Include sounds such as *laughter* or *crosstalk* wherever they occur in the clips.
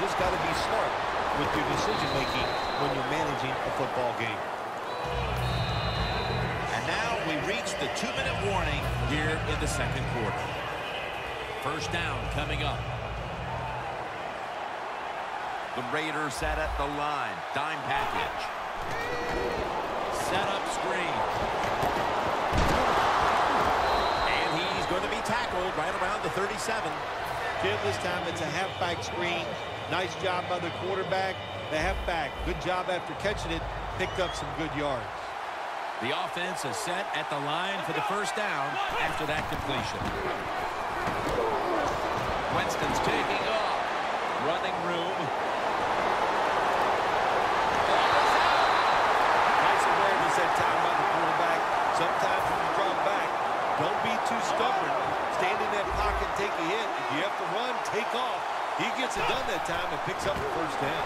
just got to be smart with your decision-making when you're managing a football game. And now we reach the two-minute warning here in the second quarter. First down coming up. The Raiders set at the line. Dime package. Set up screen. And he's going to be tackled right around the 37. Jim, this time it's a halfback screen. Nice job by the quarterback. The halfback, good job after catching it, picked up some good yards. The offense is set at the line for the first down after that completion. Winston's taking off. Running room. Nice awareness that time by the quarterback. Sometimes when you drop back, don't be too stubborn. Stand in that take a hit. If you have to run, take off. He gets it done that time and picks up the first down.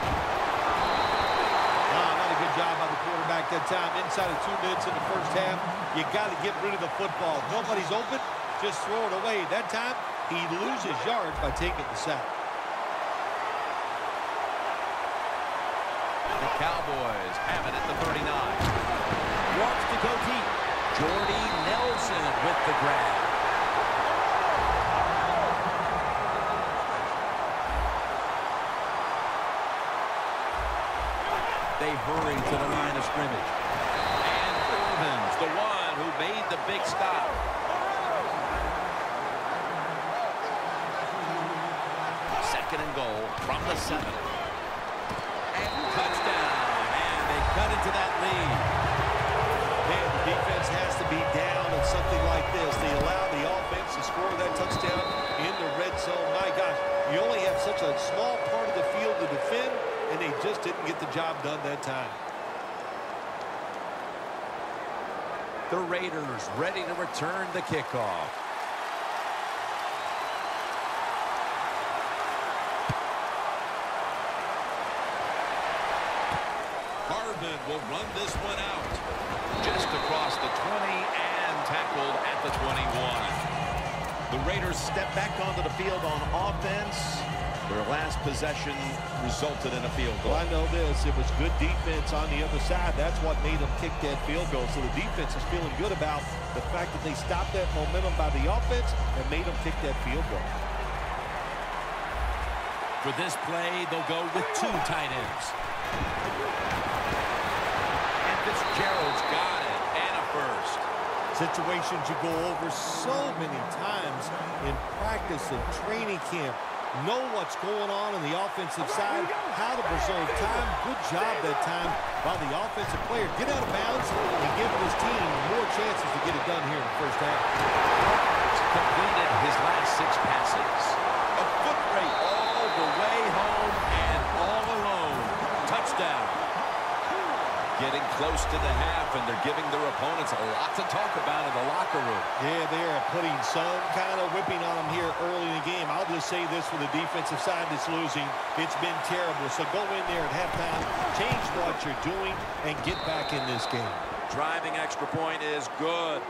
Ah, not a good job by the quarterback that time. Inside of two minutes in the first half, you got to get rid of the football. Nobody's open, just throw it away. That time, he loses yards by taking the sack. The Cowboys have it at the 39. Wants to go deep. Jordy Nelson with the grab. They hurry to the line of scrimmage. And Irvin's the one who made the big stop. Second and goal from the seven. And touchdown. And they cut into that lead. Man, the defense has to be down in something like this. They allow the offense to score that touchdown in the red zone. My gosh, you only have such a small part of the field to defend, and they just didn't get the job done that time. The Raiders ready to return the kickoff. Harvin will run this one out. Just across the 20 and tackled at the 21. The Raiders step back onto the field on offense. Their last possession resulted in a field goal. Well, I know this. It was good defense on the other side. That's what made them kick that field goal. So the defense is feeling good about the fact that they stopped that momentum by the offense and made them kick that field goal. For this play, they'll go with two tight ends. And Fitzgerald's got it, and a first. Situations you go over so many times in practice and training camp. Know what's going on on the offensive side, how to preserve time. Good job that time by the offensive player. Get out of bounds and give his team more chances to get it done here in the first half. Completed his last six passes. A foot rate all the way home and all alone. Touchdown. Getting close to the half, and they're giving their opponents a lot to talk about in the locker room. Yeah, they are putting some kind of whipping on them here early in the game. I'll just say this for the defensive side that's losing. It's been terrible. So go in there at halftime, change what you're doing, and get back in this game. Driving extra point is good.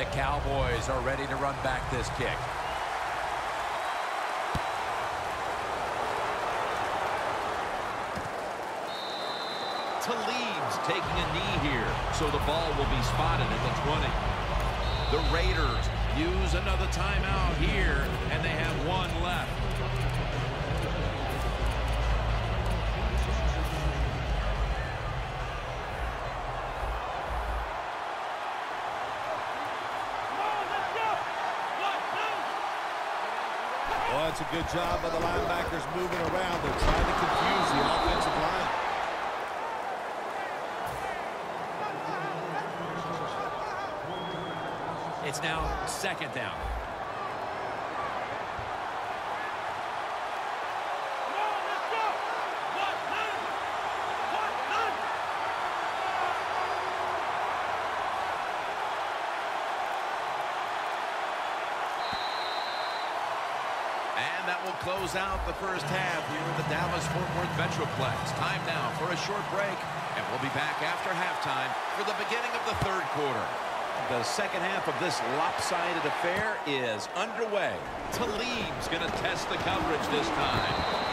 The Cowboys are ready to run back this kick. Talib's taking a knee here, so the ball will be spotted at the 20. The Raiders use another timeout here, and they have one left. It's a good job by the linebackers moving around. They're trying to confuse the offensive line. It's now second down. And that will close out the first half here in the Dallas-Fort Worth Metroplex. Time now for a short break, and we'll be back after halftime for the beginning of the third quarter. The second half of this lopsided affair is underway. Talib's going to test the coverage this time.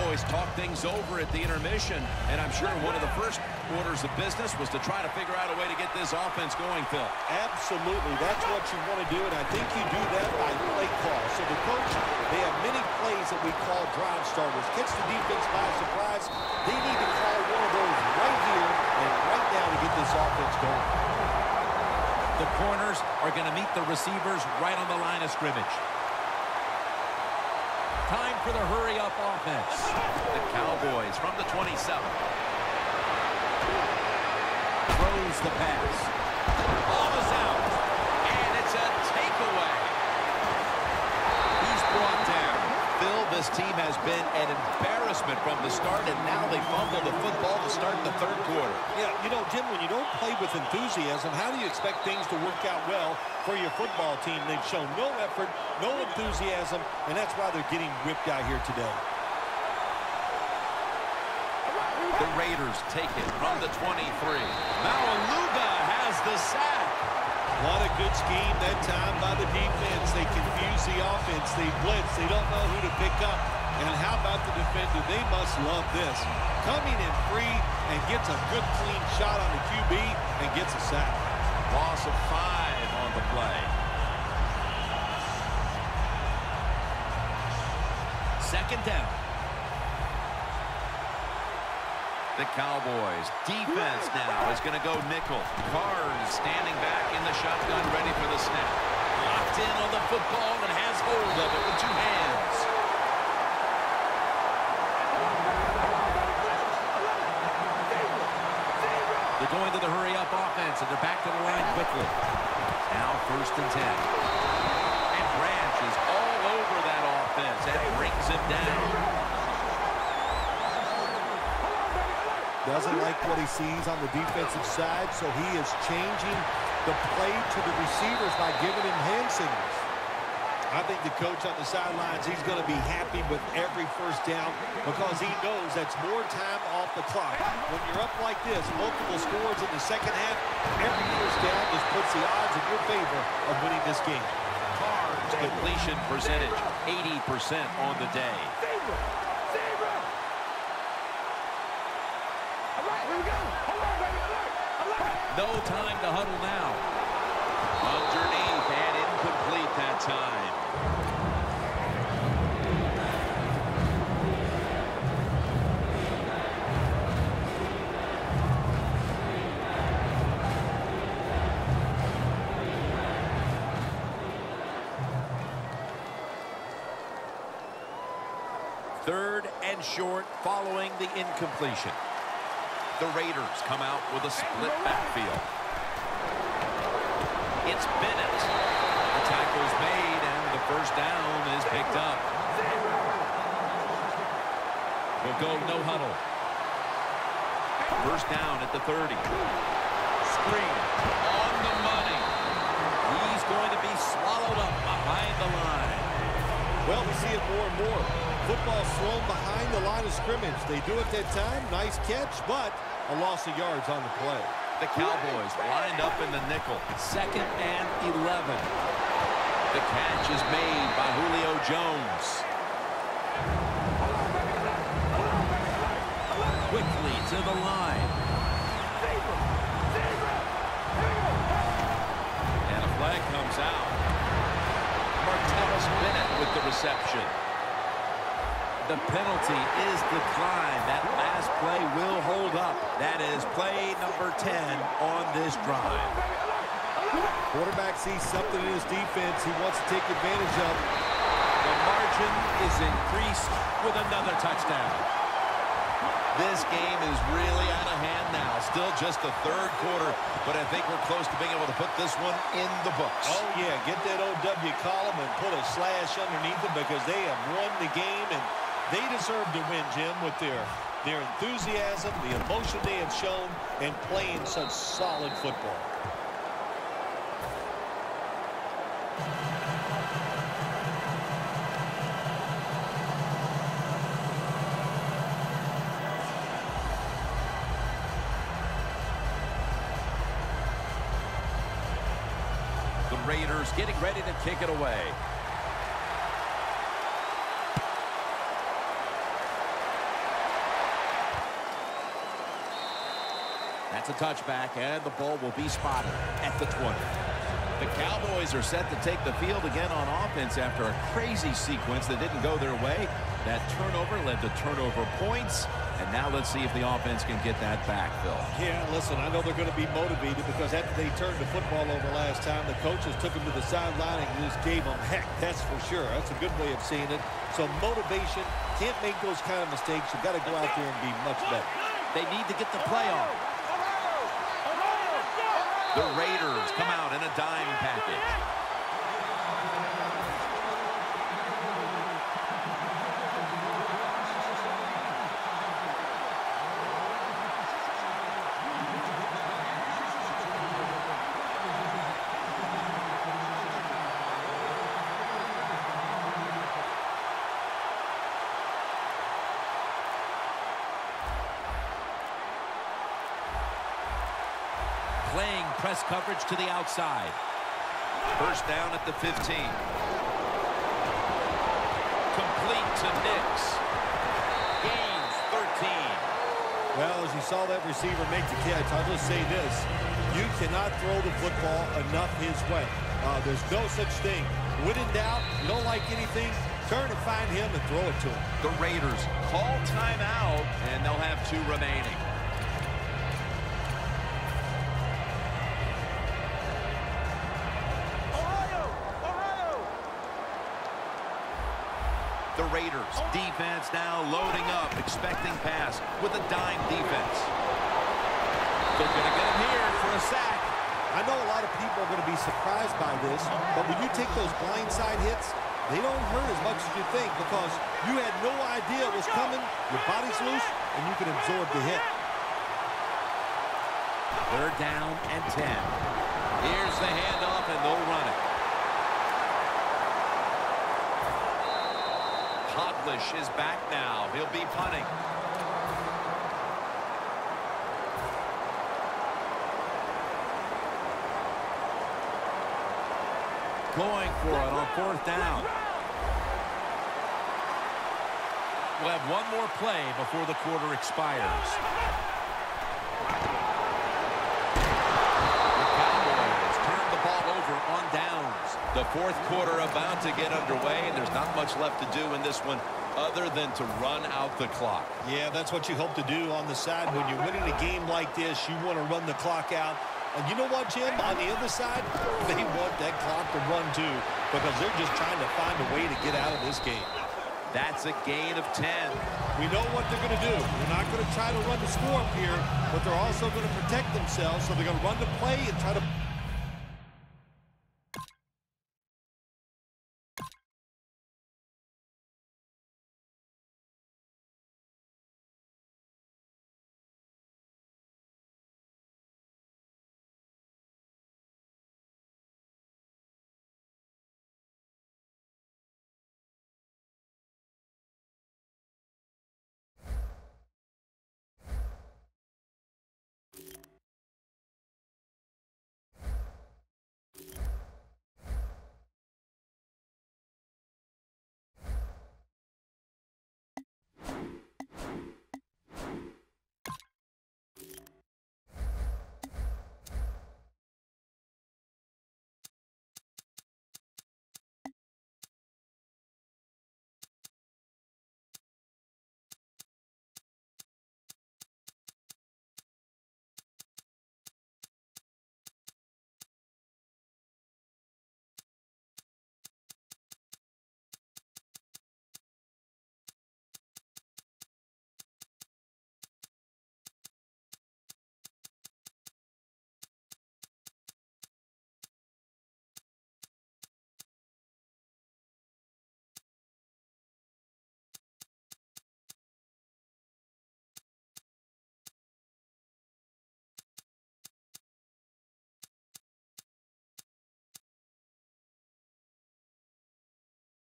Cowboys talked things over at the intermission, and I'm sure one of the first orders of business was to try to figure out a way to get this offense going, Phil. Absolutely. That's what you want to do, and I think you do that by play call. So the coach, they have many plays that we call drive starters. Catch the defense by surprise. They need to call one of those right here and right now to get this offense going. The corners are going to meet the receivers right on the line of scrimmage. Time for the hurry-up offense. The Cowboys from the 27. Throws the pass. Ball is out. And it's a takeaway. He's brought down. Phil, this team has been an embarrassment from the start, and now they fumble the football to start the third quarter. Yeah, you know, Jim, when you don't play with enthusiasm, how do you expect things to work out well for your football team. They've shown no effort, no enthusiasm, and that's why they're getting whipped out here today. The Raiders take it from the 23. Maualuga has the sack. What a good scheme that time by the defense. They confuse the offense. They blitz. They don't know who to pick up. And how about the defender? They must love this. Coming in free and gets a good clean shot on the QB and gets a sack. Loss of five on the play. Second down. The Cowboys defense now is going to go nickel. Carnes standing back in the shotgun ready for the snap. Locked in on the football and has hold of it with two hands. They're going to the hurry-up offense, and they're back to the line quickly. Now first and ten. And Branch is all over that offense and brings him down. Doesn't like what he sees on the defensive side, so he is changing the play to the receivers by giving him hand signals. I think the coach on the sidelines, he's going to be happy with every first down because he knows that's more time off the clock. When you're up like this, multiple scores in the second half, every first down just puts the odds in your favor of winning this game. Carnes completion percentage, 80% on the day. No time to huddle now. Underneath and incomplete that time. Third and short following the incompletion. The Raiders come out with a split backfield. It's Bennett. The tackle's made, and the first down is picked up. We'll go no huddle. First down at the 30. Screen on the money. He's going to be swallowed up behind the line. Well, we see it more and more. Football thrown behind the line of scrimmage. They do it that time. Nice catch, but a loss of yards on the play. The Cowboys lined up in the nickel. Second and 11. The catch is made by Julio Jones. Quickly to the line. And a flag comes out. Martellus Bennett with the reception. The penalty is declined. That last play will hold up. That is play number 10 on this drive. Quarterback sees something in his defense he wants to take advantage of. The margin is increased with another touchdown. This game is really out of hand now. Still just the third quarter, but I think we're close to being able to put this one in the books. Oh, yeah. Get that OW column and put a slash underneath it because they have won the game, and they deserve to win, Jim, with their, their enthusiasm, the emotion they have shown, and playing such solid football. The Raiders getting ready to kick it away. That's a touchback, and the ball will be spotted at the 20. The Cowboys are set to take the field again on offense after a crazy sequence that didn't go their way. That turnover led to turnover points. And now let's see if the offense can get that back, Phil. Yeah, listen, I know they're going to be motivated because after they turned the football over last time, the coaches took them to the sideline and just gave them heck, that's for sure. That's a good way of seeing it. So motivation, can't make those kind of mistakes. You've got to go out there and be much better. They need to get the play on. The Raiders come out in a dime package. Playing press coverage to the outside. First down at the 15. Complete to Nix. Gains 13. Well, as you saw that receiver make the catch, I'll just say this. You cannot throw the football enough his way. Uh, there's no such thing. When in doubt, you don't like anything, turn and find him and throw it to him. The Raiders call timeout, and they'll have two remaining. The Raiders defense now loading up, expecting pass with a dime defense. They're going to get him here for a sack. I know a lot of people are going to be surprised by this, but when you take those blindside hits, they don't hurt as much as you think because you had no idea it was coming, your body's loose, and you can absorb the hit. Third down and 10. Here's the handoff, and they'll run it. Cogglish is back now. He'll be punting. Going for it on fourth down. We'll have one more play before the quarter expires. on downs. The fourth quarter about to get underway, and there's not much left to do in this one other than to run out the clock. Yeah, that's what you hope to do on the side. When you're winning a game like this, you want to run the clock out. And you know what, Jim? On the other side, *laughs* they want that clock to run too because they're just trying to find a way to get out of this game. That's a gain of 10. We know what they're going to do. They're not going to try to run the score up here, but they're also going to protect themselves, so they're going to run the play and try to